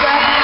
Brad